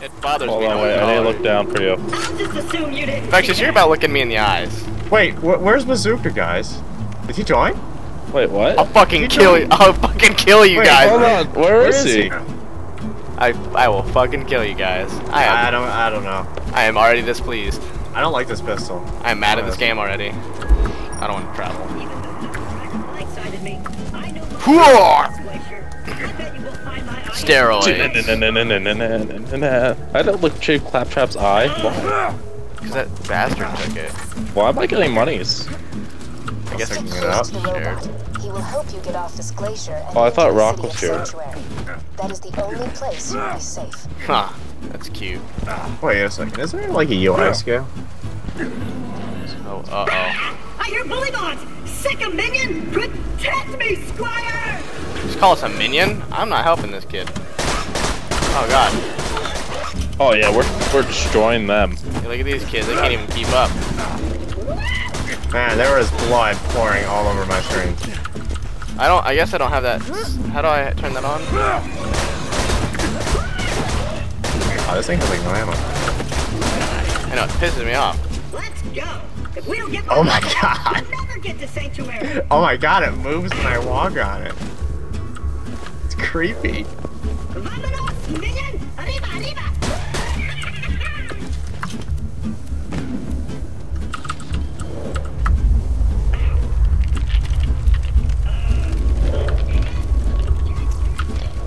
It bothers Hold me. on, no wait. I need to look down for you. I'll just assume you didn't. Vexus, you're about looking me in the eyes. Wait, wh where's Bazooka, guys? Did he join? Wait, what? I'll fucking kill don't- you. I'll fucking kill you Wait, guys. Hold on. Where is he? I I will fucking kill you guys. I I don't. I don't know. I am already displeased. I don't like this pistol. I am mad at this game already. I don't want to travel. Even though the track blindsided me, I know Steroids. I don't look cheap Claptrap's eye. Why? Because that bastard took it. Why am I getting monies? I guess Checking it's it Close out. to the robot. He will help you get off this glacier and Oh, I thought the Rock was here. Sanctuary. That is the only place you will be safe. Huh. That's cute. Wait a second. Is there like a UI scale? Oh, uh oh. I hear bully. Sick of minion. Protect me, Squire. Just call us a minion? I'm not helping this kid. Oh god. Oh yeah, we're we're destroying them. Hey, look at these kids. They can't even keep up. Man, there was blood pouring all over my screen. I don't. I guess I don't have that. How do I turn that on? Oh, this thing has like no ammo. I know it pisses me off. Let's go. If we don't get Oh my we'll god. never get to Sanctuary. Oh my god, it moves when I walk on it. It's creepy. Vámonos, minion. Arriba, arriba.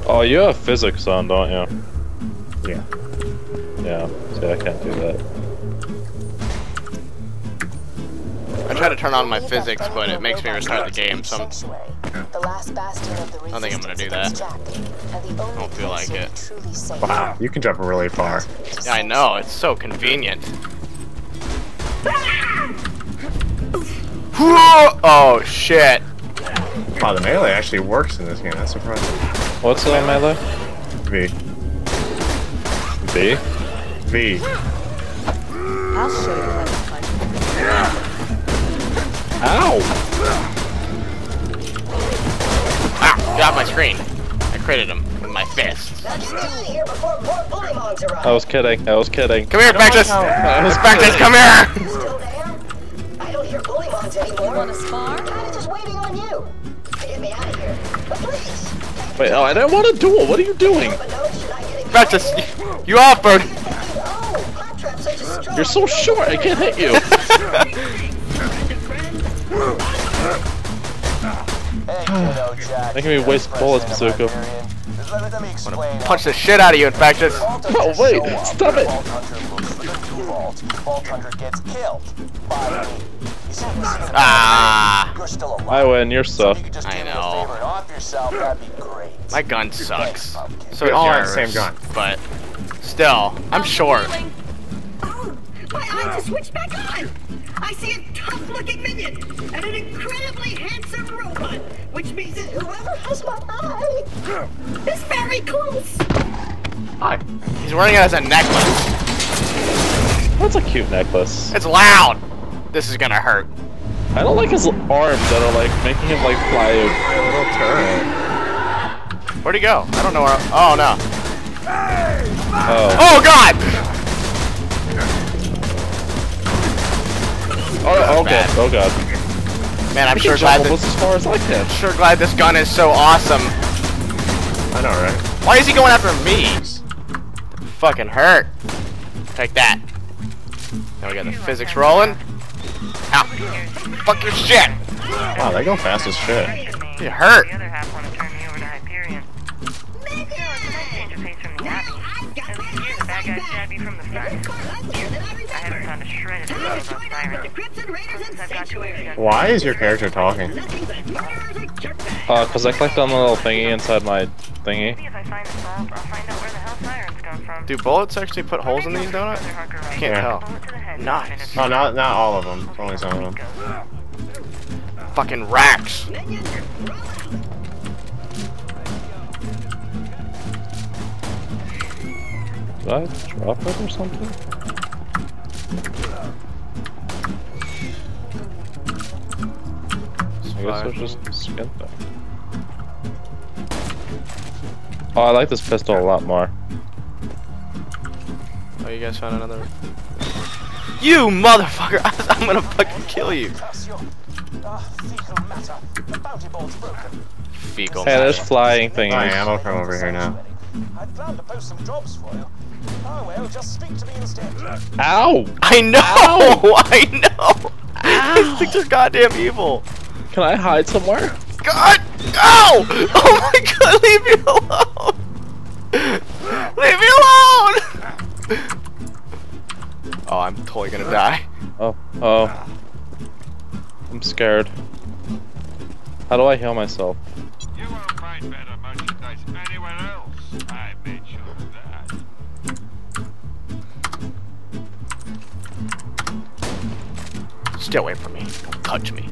Oh, you have physics on, don't you? Yeah. Yeah. See, I can't do that. I try to turn on my physics, but it makes me restart the game, so I'm, Sanctuary, the last bastion of the I think I'm gonna do that. Jack, and the only don't feel like it. be truly safe. Wow, you can jump really far. yeah, I know. It's so convenient. Oh shit! Wow, the melee actually works in this game. That's surprising. What's the melee? V. B. V. I'll show you how to fight. Ow! Ah! Get off my screen. I critted him with my fist. Now get out of here before more bullymongs arrive. I was kidding. I was kidding. Come here, Vexus! I was come here! Still? I don't hear bullymongs anymore. Want to spar? Kinda just waiting on you get me out of here. But please. Wait, oh, I didn't want to duel. What are you doing? But no, should I get Vexus, you offered! Oh, claptrap's such a strong You're so short. I can't hit you. Hey, kiddo, Jack. Making me waste bullets, Bazooka. Let, let me explain. Punch the shit out of you, Infectious! Oh, wait, stop it. Vault Hunter looks like a new vault. Vault Hunter gets killed by me. You see, this is Ah. You're still. I win. You're So if so. you could just I a know. and yourself, that'd be great. My gun sucks. So We all have the same gun. But still, I'm short. My eyes are switched back on. I see a tough-looking minion and an incredibly handsome robot, which means that whoever has my eye is very close. Hi. He's wearing it as a necklace. That's a cute necklace. It's loud! This is gonna hurt. I don't like his arms that are like making him like fly. A little turret. Where'd he go? I don't know where. Oh no. Oh. Oh god! Oh, oh god. Oh god. Man, I'm I sure glad this. as far as I can. Sure glad this gun is so awesome. I know, right? Why is he going after me? Fucking hurt. Take that. Now we got the physics rolling. Ow. Fuck your shit. Wow, they go fast as shit. You hurt. The other half want to turn me over to Hyperion. Minion! Change of face from the Now Abbey. I've got At my least you're the bad guy eyesight stabbed back. you from the This front. part's uglier than I I haven't remember. found a shred of Time video to about join up with Siren. the Crimson Raiders in I've got you Sanctuary. done. Why is your character talking? Nothing but murderers and jerkbags. Uh, cause I clicked on the little thingy inside my thingy. Maybe if I find the vault, I'll find out where the hell sirens come from. Do bullets actually put holes in these donuts? Can't Yeah. tell. Bullet to the head. Nice. Oh, not not all of them. Only some of them. Fucking racks. Minion, roll out. Did I drop it or something? I guess I'll just skip that. Oh, I like this pistol a lot more. Oh, you guys found another. You motherfucker! I'm gonna fucking kill you. Curse you. Fecal matter. The bounty board's Hey, there's flying thingies. My ammo from over here now. I'd planned to post some jobs for you. Oh well, just speak to me instead. Ow! I know. I know. These things are goddamn evil. Can I hide somewhere? God! Ow! Oh my god, leave me alone! Leave me alone! Oh, I'm totally gonna die. Oh, oh. I'm scared. How do I heal myself? Stay away from me. Don't touch me.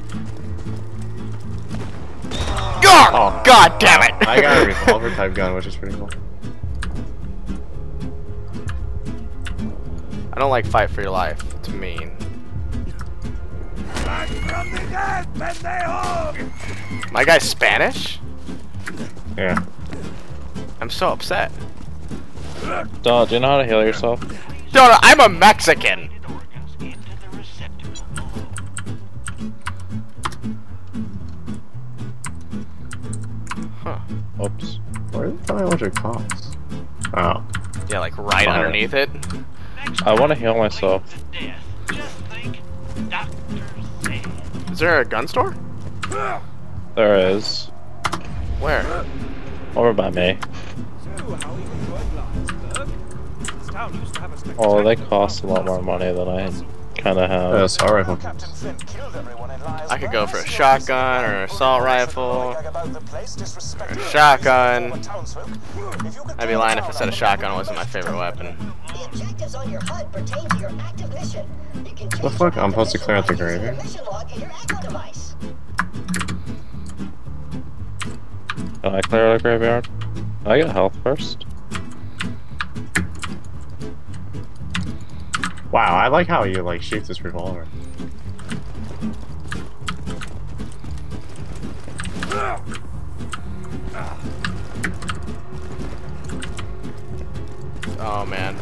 God! Oh. God damn it! I got a revolver type gun, which is pretty cool. I don't like fight for your life. It's mean. My guy's Spanish? Yeah. I'm so upset. Donald, do you know how to heal yourself? No, no, I'm a Mexican. Oops. Where the hell what it costs? Oh. Yeah, like right Fire. underneath it. I want to heal myself. Death. Just think, Dr. Zed. Is there a gun store? There is. Where? Over by me. Oh, they cost a lot more money than I kind of have. assault rifle. Captain Flynt killed everyone in Liar's I could go for a shotgun or an assault rifle. Gag about the place, disrespecting Or a shotgun. former townsfolk. If you could I'd be lying if I said a shotgun wasn't my favorite weapon. The objectives on your HUD pertain to your active mission. You can change The fuck? I'm supposed to clear out the mission log using graveyard? mission log in your Echo device. Can I clear out the graveyard? I get health first. Wow, I like how you like shoot this revolver. Oh man.